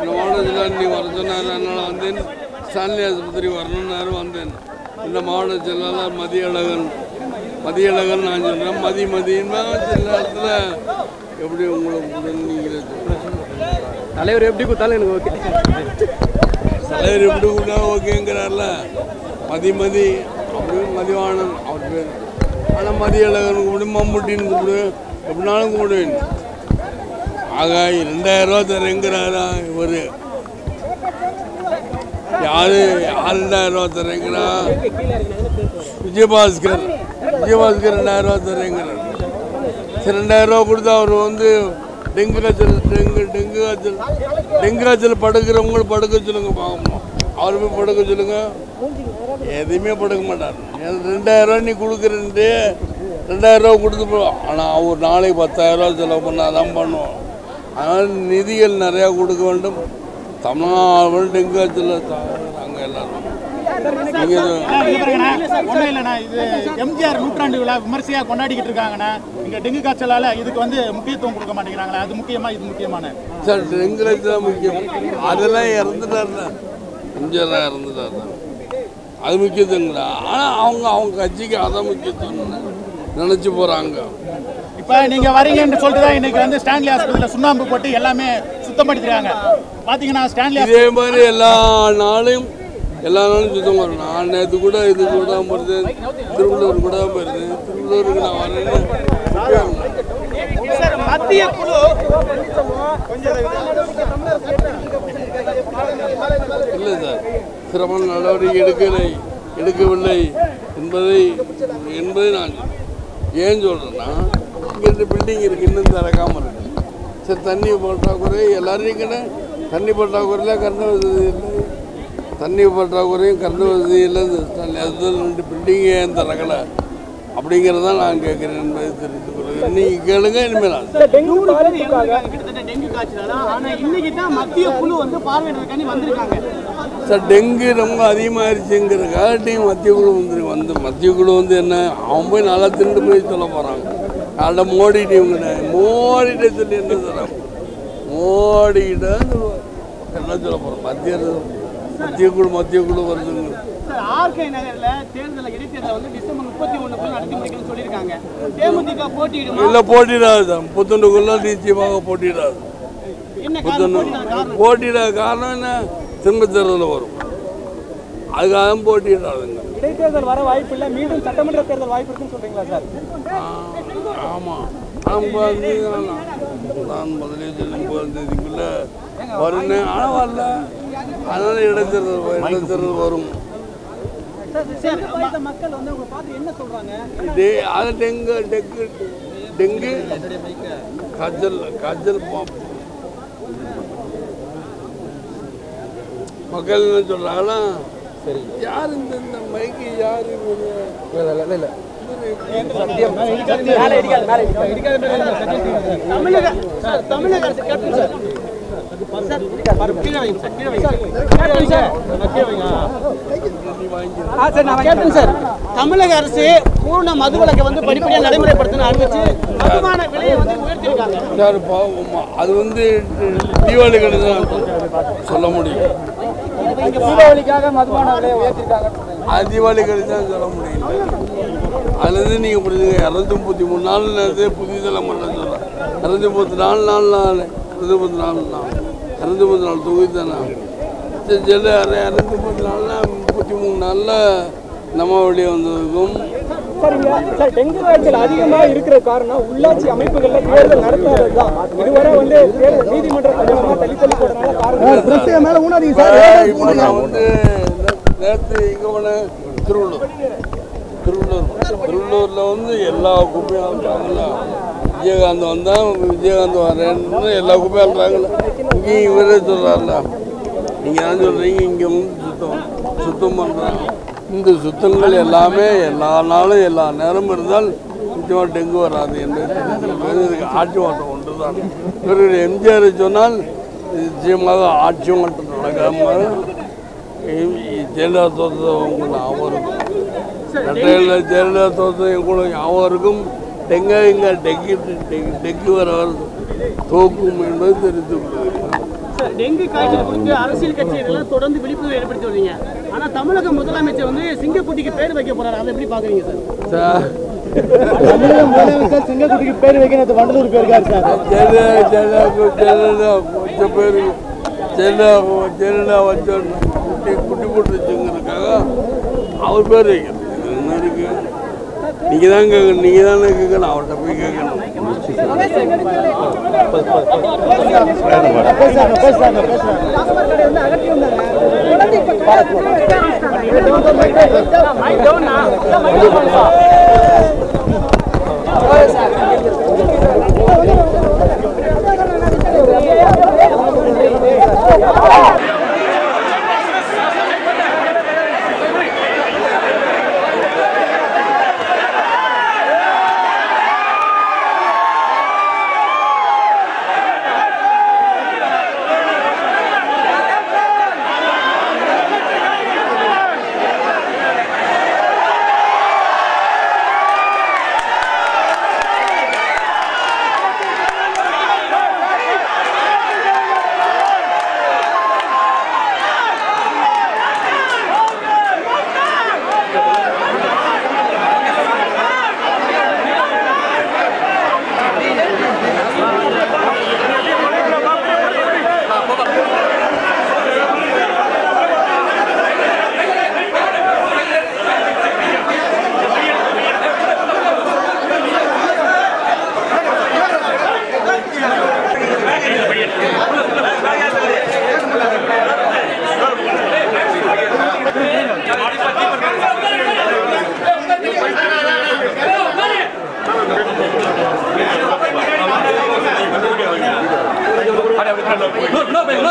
இந்த மாவட்டத்தில் இன்னைக்கு வர சொன்னார். அதனால் வந்தேன். ஸ்டான்லி ஆஸ்பத்திரி வரணுன்னாரு வந்தேன். இந்த மாவட்ட செயலாளர் மதியழகன். மதியழகன் நான் சொல்கிறேன் மதி மதின்னா சில நேரத்தில் எப்படி உங்களுக்கு நீங்களே. தலைவர் எப்படி கொடுத்தாலும் எனக்கு ஓகே. தலைவர் எப்படி கூட ஓகேங்கிறார்ல. மதி மதி. அப்படின்னு மதிவாணன் அவர் பேர். ஆனால் மதியழகன் கூப்பிடு மம்முட்டின்னு கூப்பிடு. எப்படினாலும் கூப்பிடுவேன். ஆக ரெண்டாயிரம் ரூபா தரேங்கிறாரா இவர்? யாரு? யார் ரெண்டாயிரம் ரூபா தரேங்கிறா விஜயபாஸ்கர். விஜயபாஸ்கர் ரெண்டாயிரம் ரூபா தரேங்கிறார் சரி ரெண்டாயிரம் ரூபா கொடுத்தா அவர் வந்து டெங்கு காய்ச்சல் டெங்கு டெங்கு காய்ச்சல் டெங்கு காய்ச்சல் படுக்கிறவங்களும் படுக்க சொல்லுங்க பார்க்கணும் அவருமே படுக்க சொல்லுங்க. எதையுமே படுக்க மாட்டார். ரெண்டாயிரம் ரூபா நீ கொடுக்குறேன்ட்டு ரெண்டாயிரம் ரூபா கொடுத்து போ. ஆனால் அவர் நாளைக்கு பத்தாயிரம் ரூபா செலவு பண்ணால் தான் பண்ணுவோம் அதனால் நிதிகள் நிறையா கொடுக்க வேண்டும். தமிழ்நாடு டெங்கு காய்ச்சல் நாங்கள் எல்லாரும். நீங்கள் ஒன்றும் இல்லைண்ணா. இது எம்ஜிஆர் நூற்றாண்டு விழா விமர்சையாக கொண்டாடிக்கிட்டு இருக்காங்கண்ணா. இங்கே டெங்கு காய்ச்சலால் இதுக்கு வந்து முக்கியத்துவம் கொடுக்க மாட்டேங்கிறாங்களா அது முக்கியமா இது முக்கியமான சார் எங்களுக்கு தான் முக்கியம். அதெல்லாம் இறந்துட்டாருல எம்ஜிஆர் இறந்துட்டாரு அது முக்கியத்துவங்களா ஆனால் அவங்க அவங்க கட்சிக்கு அதான் முக்கியத்துவம் நினச்சி போகிறாங்க இப்போ நீங்கள் வரீங்கன்னு சொல்லிட்டு தான் இன்னைக்கு வந்து ஸ்டான்லி ஆஸ்பத்திரியில் சுண்ணாம்பு போட்டு எல்லாமே சுத்தப்படுத்திக்கிறாங்க பார்த்தீங்கன்னா ஸ்டான்லி இதே மாதிரி எல்லா நாளையும் எல்லா நாளும் சுத்தம் வரும் நான் நேற்று கூட இது கூட போகிறது திருவள்ளூர் கூட போயிருது திருவள்ளூருக்கு நான் வரேன்னு மத்திய குழு இல்லை சார். சிரமம் நடவடிக்கை எடுக்கலை எடுக்கவில்லை என்பதை என்பதை நான் ஏன் சொல்கிறேன்னா இங்கே பில்டிங் இருக்குது இன்னும் திறக்காமல் இருக்கு. சரி தண்ணி பற்றாக்குறை எல்லாரும் இங்கே தண்ணி பற்றாக்குறையில் கரண்ட் வசதி இல்லை தண்ணி பற்றாக்குறையும் கரண்ட் வசதி இல்லை அது ரெண்டு பில்டிங் ஏன் திறக்கலை அப்படிங்கிறத நான் கேட்குறேன் என்பதை தெரிவித்துக் கொள்கிறேன். நீங்கள் கேளுங்க இனிமேல் சார் டெங்கு ரொம்ப அதிகமாகிடுச்சுங்கிறக்காட்டி மத்திய குழு வந்து வந்து மத்திய குழு வந்து என்ன அவன் போய் நல்லா திருண்டு போய் சொல்ல போகிறாங்க மோடிட்டு இவங்க மோடிட்டே சொல்லி என்ன சொல்கிறாங்க மோடிக்கிட்ட என்ன சொல்ல போகிறோம் மத்திய மத்திய குழு மத்திய குழு வருதுங்க சார் ஆர்கே நகர்ல தேர்தல் இடைத்தேர்தல் வந்து டிசம்பர் முப்பத்தி ஒண்ணுக்குள்ள நடத்தி முடிக்கணும்னு சொல்லியிருக்காங்க. தேமுதிக போட்டியிடுமா? இல்லை போட்டிடாது சார். புத்தண்டுக்குள்ள நிச்சயமாக போட்டிடாது காரணம்? என்ன? திரும்ப தேர்தலில் வரும். அதுக்காக போட்டியிடாதுங்க. இடைத்தேர்தல் வர வாய்ப்பு இல்லை. மீண்டும் சட்டமன்ற தேர்தல் வாய்ப்பு இருக்குன்னு சொல்றீங்களா சார்? ஆமாம் ஒன்பதாம் தேதி நான் முதலே சொல்லி ஒன்பதாம் தேதிக்குள்ளே வரும்னு. ஆனால் வரல. அதனால் இடைத்தேர்தல் இடைத்தேர்தல் வரும். சார் மக்கள் வந்து உங்களை பார்த்து என்ன சொல்றாங்க? டே அது டெங்கு டெங்கு டெங்கு. காய்ச்சல் காய்ச்சல் மக்கள் என்ன சொல்கிறாங்கன்னா சரி யார் இந்த இந்த மைக்கு யார் இல்லை இல்லை. தமிழக சார் தமிழக அரசு கேப்டன் சார் தமிழக அரசு பூர்ண மதுவிலக்கை வந்து படிப்படியாக நடைமுறைப்படுத்தணும் அறிவிச்சு மதுபான விலையை வந்து உயர்த்திருக்காங்க அது வந்து தீபாவளி கடை தான் சொல்ல முடியும். தீபாவளிக்காக மதுபான விலையை உயர்த்திருக்காங்க அது தீபாவளி கழிச்சு தான் சொல்ல முடியும் அதுலேருந்து நீங்கள் புரிஞ்சுங்க இரநூத்தி முப்பத்தி மூணு நாள் தலைமுறை சொல்கிறேன் இரநூத்தி முப்பத்தி நாலு நாள் நாள் இரநூத்தி முப்பத்தி நாலு நாள். இரநூத்தி முப்பத்தி நாலு தொகுதி தானே? சரி சொல்லு இரநூத்தி முப்பத்தி நாலுனா முப்பத்தி மூணு நாளில் நம்ம வெளியே வந்ததுக்கும் சார் இங்க சார் டெங்கு காய்ச்சல் அதிகமா இருக்கிற காரணம் உள்ளாட்சி அமைப்புகள்ல தேர்தல் நடத்தாதது தான் இதுவரை வந்து தேர்தல் நீதிமன்ற கொஞ்சமா தள்ளி தள்ளி போடுறதுனால காரணம் மேல ஊனாதீங்க இப்போ நான் வந்து நேற்று இங்கே போனேன் திருவள்ளூர். திருவள்ளூர் திருவள்ளூரில் வந்து எல்லா குப்பையும் அழுறாங்கல்ல விஜயகாந்த் வந்தால் விஜயகாந்த் வரேன்னு எல்லா குப்பையும் அழுறாங்கல்ல இங்கேயும் இவரே சொல்கிறார்ல நீங்கள் என்ன சொல்கிறீங்க இங்கே வந்து சுத்தம் சுத்தம் பண்ணுறாங்க இந்த சுத்தங்கள் எல்லாமே எல்லா நாளும் எல்லா நேரமும் இருந்தால் நிச்சயமாக டெங்கு வராது என்று ஆட்சி மாற்றம் ஒன்று தான் இவர்கள் எம்ஜிஆர் சொன்னால் நிச்சயமாக ஆட்சி மாற்றம் நடக்காமல் ஜெயலலிதா தோற்றத்தை உங்களுக்கு ஞாபகம் இருக்கும் ரெட்டையில் ஜெயலலிதா தோற்றத்தை உங்களுக்கு ஞாபகம் இருக்கும். டெங்க இங்கே டெங்கு டெங்கு டெங்கு வர வருது தோக்கும் என்பது தெரிந்து டெங்கு காய்ச்சல் குறித்து அரசியல் கட்சிகள் தொடர்ந்து விழிப்புணர்வு ஏற்படுத்தி வருவீங்க. ஆனா தமிழக முதலமைச்சர் வந்து சிங்கக்குட்டிக்கு பேர் வைக்க போறாரு. அதை எப்படி பாக்குறீங்க சார்? சார் தமிழக முதலமைச்சர் சிங்கக்குட்டிக்கு பேர் வைக்கிறது வண்டலூர் போயிருக்காரு சார். ஜெயலலிதா ஜெயலலிதா ஜெயலலிதா வச்ச பேர் ஜெயலலிதா ஜெயலலிதா வச்ச குட்டி குட்டி போட்டு வச்சுங்கிறதுக்காக அவர் பேர் வைக்கிறது இருக்கு நீங்க தான் கேட்கணும் நீங்கள் தானே கேட்கணும் அவர்கிட்ட போய் கேட்கணும். பேசுறாங்க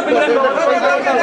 பேசுறாங்க பேசுறாங்க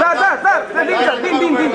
sir sir sir sir dean sir dean dean dean